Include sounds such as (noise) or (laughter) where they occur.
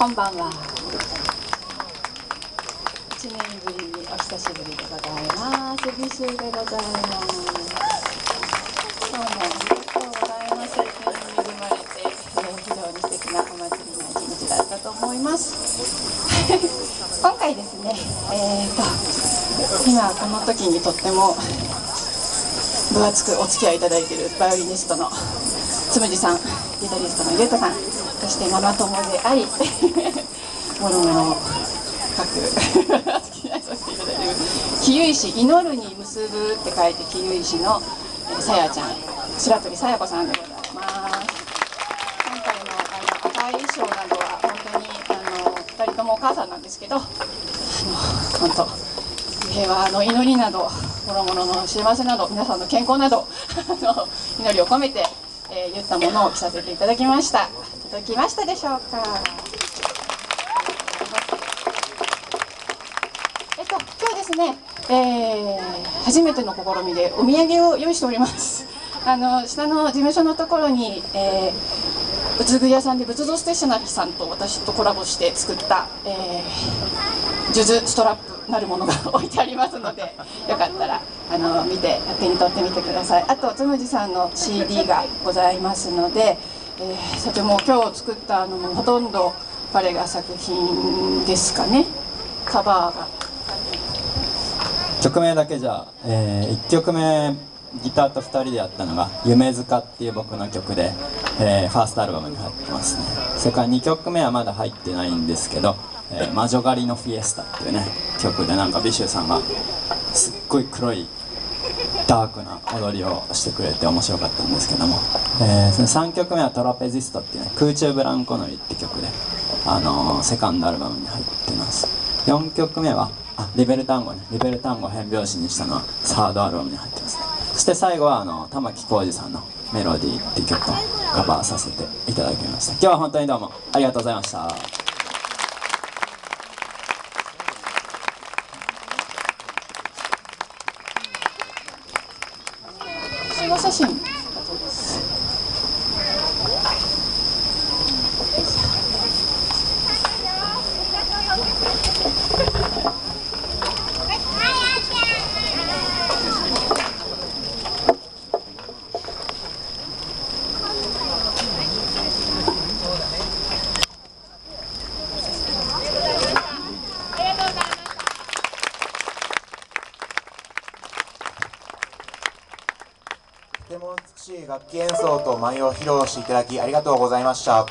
こんばんは。一年ぶりにお久しぶりでございます。美酒でございます。今日もありがとうございます。天に恵まれて、えー非常に素敵なお祭りの一日だったと思います。(laughs) 今回ですね、えー、と今この時にとっても分厚くお付き合いいただいているバイオリニストのつむじさんギタリストのゆうたさんそしてママ友であり (laughs) もろもろ各付き合いさせていただいてる桐生石祈るに結ぶって書いて桐生石のさやちゃん。白鳥さや子さんでございます。今回のあの赤い衣装などは本当にあの2人ともお母さんなんですけどあの本当平和の祈りなどもろもろの幸せなど皆さんの健康など (laughs) 祈りを込めて、えー言ったものを着させていただきました。届きましたでしょうか？えっと今日ですね、えー初めての試みでお土産を用意しております。(laughs) あの下の事務所のところに、えー仏具屋さんで仏像ステーショナリーさんと私とコラボして作った、えー、数珠ストラップなるものが置いてありますのでよかったらあの見て手に取ってみてください。あとつむじさんの CD がございますので、えー、さても今日作ったのもほとんど彼が作品ですかね。カバーが。曲名だけじゃ、え1曲目ギターと2人でやったのが「夢塚」っていう僕の曲で、えーファーストアルバムに入ってますね。それから2曲目はまだ入ってないんですけど「えー魔女狩りのフィエスタ」っていうね曲でなんかビシュさんがすっごい黒いダークな踊りをしてくれて面白かったんですけども、えーその3曲目は「トラペジスト」っていうね空中ブランコ乗りって曲で、あのーセカンドアルバムに入ってます。4曲目はあリベル単語ね。リベル単語変拍子にしたのはサードアルバムに入ってますね。そして最後はあの玉置浩二さんの「メロディー」っていう曲をカバーさせていただきました。今日は本当にどうもありがとうございました。多谢谢とても美しい楽器演奏と舞を披露していただきありがとうございました。